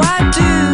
What do.